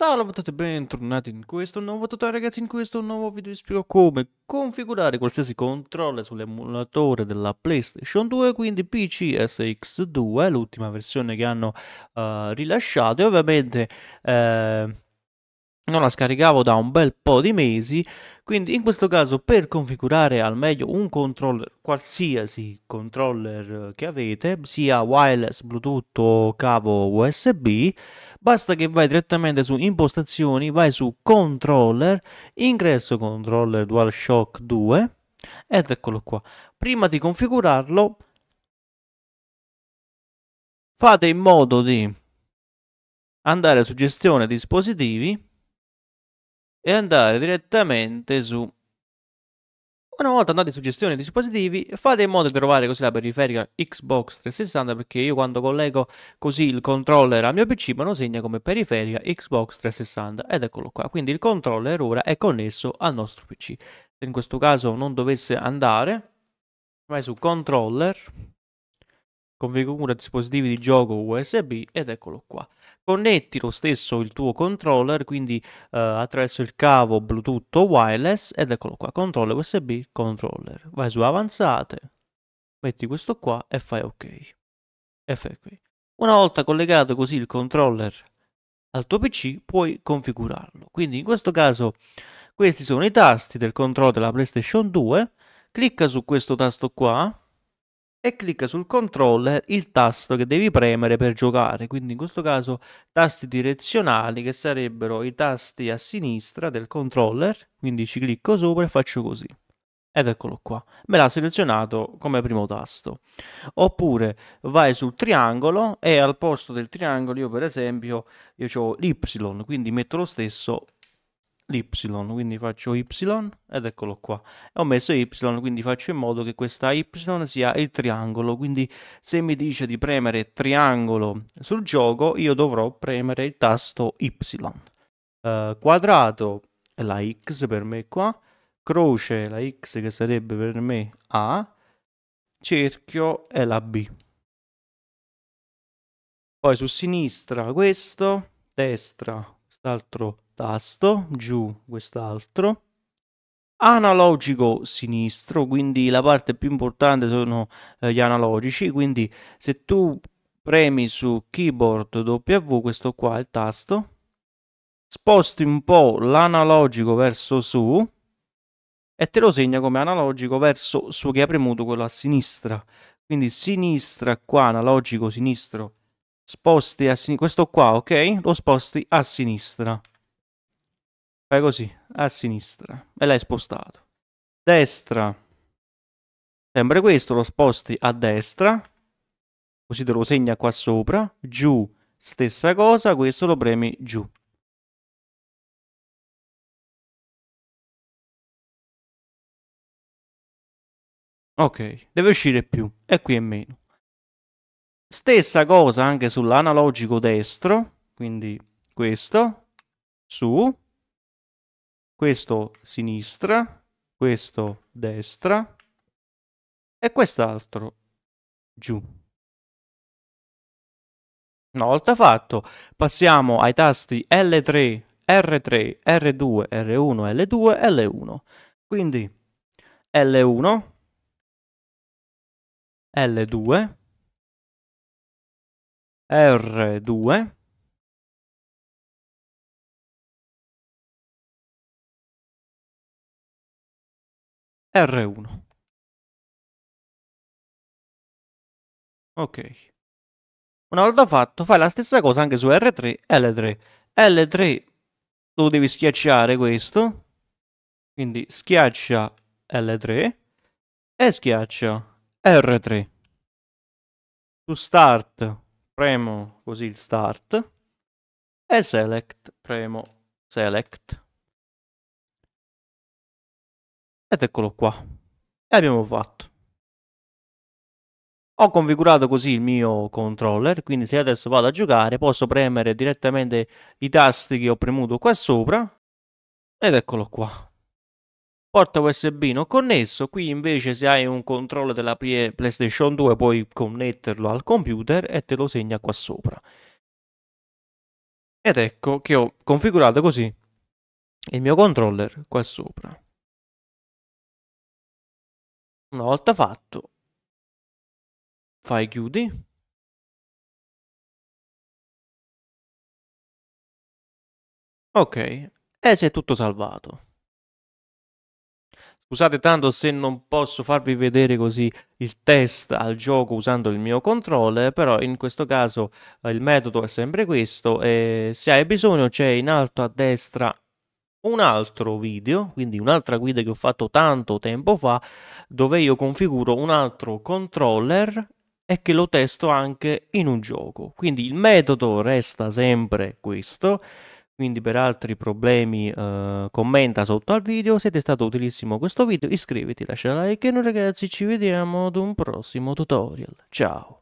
Salve a tutti e bentornati in questo nuovo tutorial ragazzi, in questo nuovo video vi spiego come configurare qualsiasi controller sull'emulatore della PlayStation 2, quindi PCSX2, l'ultima versione che hanno uh, rilasciato. E ovviamente uh, non la scaricavo da un bel po' di mesi, quindi in questo caso per configurare al meglio un controller, qualsiasi controller che avete, sia wireless, bluetooth o cavo USB, basta che vai direttamente su impostazioni, vai su controller, ingresso controller DualShock 2 ed eccolo qua. Prima di configurarlo fate in modo di andare su gestione dispositivi e andare direttamente su. Una volta andati su gestione dispositivi fate in modo di trovare così la periferica Xbox 360 perché io quando collego così il controller al mio PC me lo segna come periferica Xbox 360 ed eccolo qua. Quindi il controller ora è connesso al nostro PC se in questo caso non dovesse andare vai su controller configura dispositivi di gioco USB ed eccolo qua. Connetti lo stesso il tuo controller, quindi uh, attraverso il cavo Bluetooth o wireless ed eccolo qua, controller USB, controller. Vai su avanzate, metti questo qua e fai ok. E fai ok. Una volta collegato così il controller al tuo PC puoi configurarlo. Quindi in questo caso questi sono i tasti del controller della PlayStation 2. Clicca su questo tasto qua e clicca sul controller il tasto che devi premere per giocare, quindi in questo caso tasti direzionali che sarebbero i tasti a sinistra del controller, quindi ci clicco sopra e faccio così. Ed eccolo qua, me l'ha selezionato come primo tasto. Oppure vai sul triangolo e al posto del triangolo io per esempio io ho l'Y, quindi metto lo stesso l'y, quindi faccio y ed eccolo qua. Ho messo y, quindi faccio in modo che questa y sia il triangolo, quindi se mi dice di premere triangolo sul gioco, io dovrò premere il tasto y. Uh, quadrato è la x per me qua, croce la x che sarebbe per me A, cerchio è la B. Poi su sinistra questo, destra quest'altro tasto, giù quest'altro, analogico sinistro, quindi la parte più importante sono eh, gli analogici, quindi se tu premi su keyboard W, questo qua è il tasto, sposti un po' l'analogico verso su e te lo segna come analogico verso su che hai premuto quello a sinistra. Quindi sinistra qua, analogico sinistro, sposti a sinistra, questo qua, ok? Lo sposti a sinistra. Fai così, a sinistra. E l'hai spostato. Destra. Sempre questo lo sposti a destra. Così te lo segna qua sopra. Giù, stessa cosa. Questo lo premi giù. Ok, deve uscire più. E qui è meno. Stessa cosa anche sull'analogico destro. Quindi questo. Su questo sinistra, questo destra e quest'altro giù. Una volta fatto, passiamo ai tasti L3, R3, R2, R1, L2, L1. Quindi L1, L2, R2, R1. Ok. Una volta fatto, fai la stessa cosa anche su R3 e L3. L3 lo devi schiacciare questo. Quindi schiaccia L3 e schiaccia R3. Su Start premo così il Start e Select premo Select. Ed eccolo qua. E abbiamo fatto. Ho configurato così il mio controller, quindi se adesso vado a giocare posso premere direttamente i tasti che ho premuto qua sopra. Ed eccolo qua. Porta USB non connesso, qui invece se hai un controller della PlayStation 2 puoi connetterlo al computer e te lo segna qua sopra. Ed ecco che ho configurato così il mio controller qua sopra. Una volta fatto, fai chiudi. Ok, e si è tutto salvato. Scusate tanto se non posso farvi vedere così il test al gioco usando il mio controller, però in questo caso eh, il metodo è sempre questo e se hai bisogno c'è in alto a destra un altro video, quindi un'altra guida che ho fatto tanto tempo fa, dove io configuro un altro controller e che lo testo anche in un gioco. Quindi il metodo resta sempre questo quindi per altri problemi eh, commenta sotto al video. Se ti è stato utilissimo questo video iscriviti, lascia like e noi ragazzi ci vediamo ad un prossimo tutorial. Ciao!